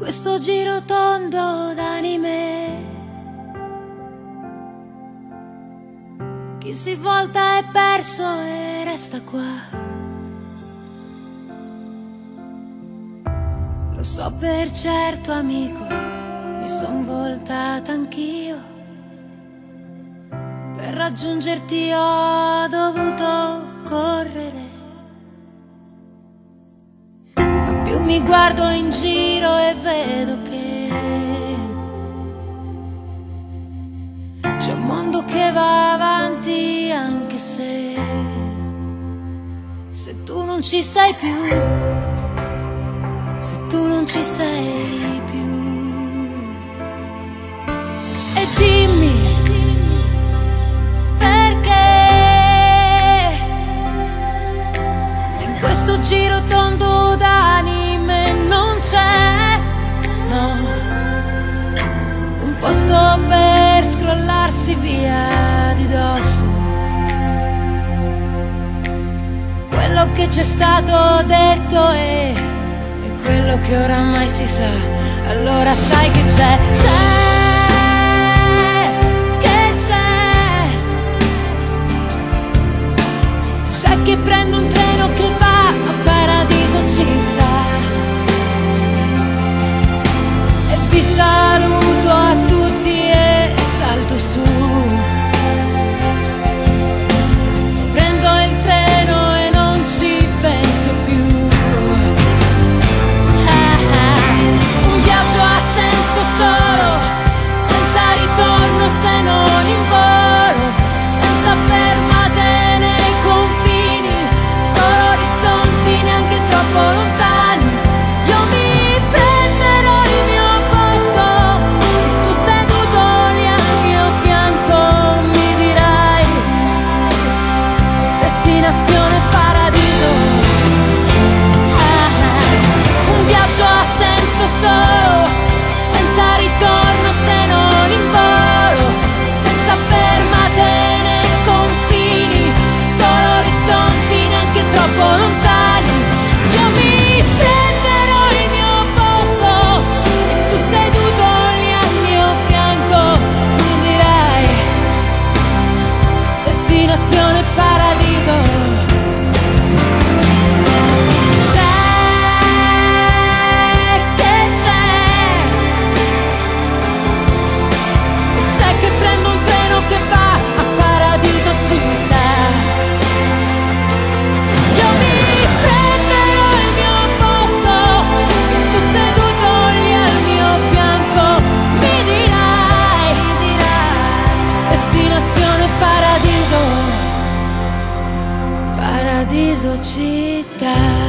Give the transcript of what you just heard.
questo giro tondo d'anime. Chi si volta è perso e resta qua. Lo so per certo, amico, mi son voltata anch'io. Per raggiungerti ho dovuto correre. Mi guardo in giro e vedo che c'è un mondo che va avanti anche se se tu non ci sei più se tu non ci sei più. E dimmi perché in questo giro tondo c'è, no, un posto per scrollarsi via di dosso. Quello che c'è stato detto è quello che oramai si sa, allora sai che c'è, sai che c'è, sai che prendo un treno e destinazione paradiso. Sai che c'è, sai che prendo un treno che va a Paradiso città. Io mi prenderò il mio posto, tu seduto lì al mio fianco mi dirai, dirai, destinazione paradiso, paradiso città.